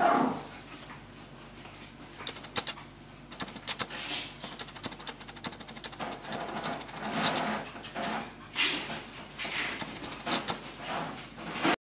Oh.